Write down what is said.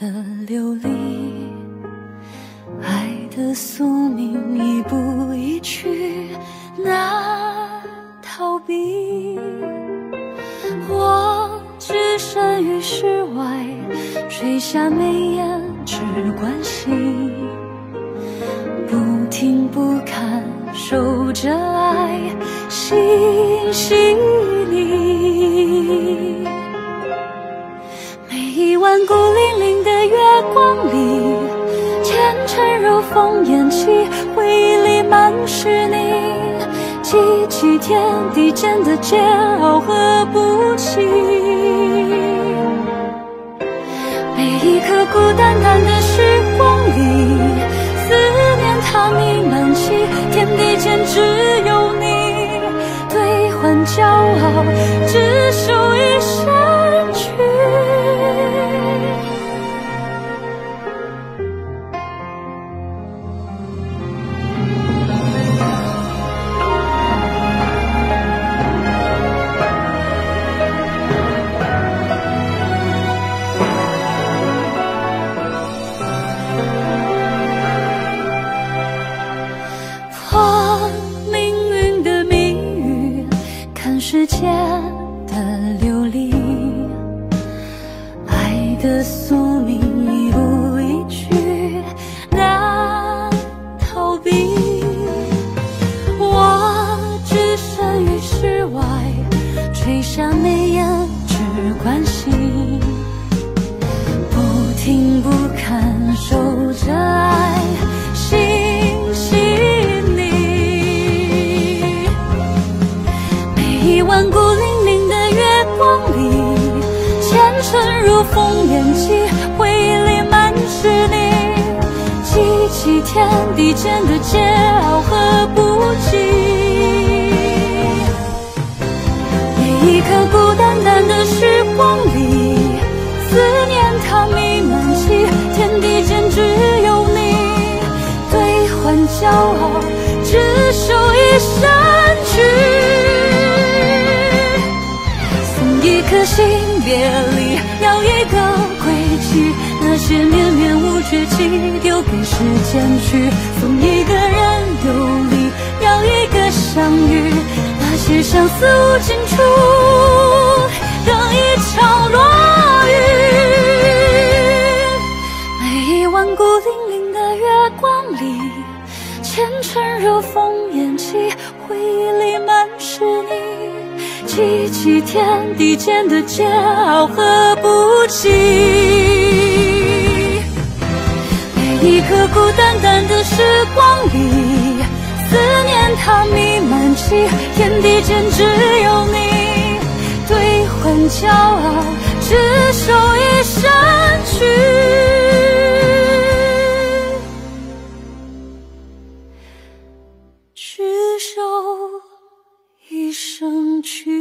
的流离，爱的宿命一步一去难逃避。我置身于世外，垂下眉眼，只关心。不听不看，守着爱，心细腻。风烟起，回忆里满是你。记起天地间的煎熬和不弃，每一刻孤单单的时光里，思念它弥漫起，天地间只世间的流离，爱的宿命一步一趋难逃避。我置身于世外，垂下眉眼只关心，风烟起，回忆里满是你。激起天地间的煎熬和不羁，每一刻孤单单的时光里，思念它弥漫起，天地间只有你，兑换骄傲，只手一生去。送一颗心别离，绝期，丢给时间去。送一个人游离，要一个相遇。那些相思无尽处，等一场落雨。每一晚孤零零的月光里，前尘如风烟起，回忆里满是你。记起天地间的煎熬和不羁。一刻孤单单的时光里，思念它弥漫起，天地间只有你，兑换骄傲，只手一生去。只手一生去。